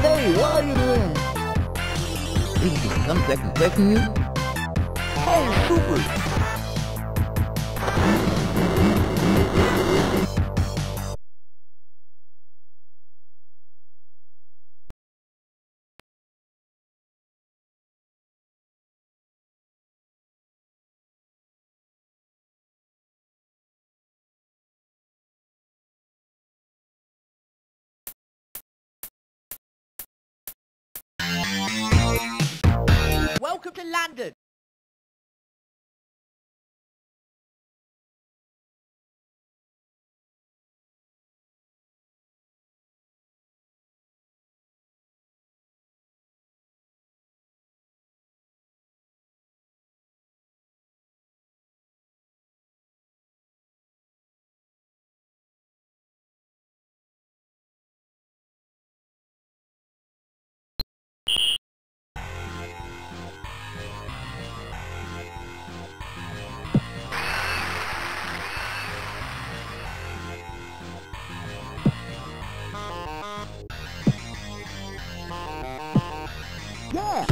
Hey, what are you doing? Please, come back and you. Hey, super! landet. Yeah.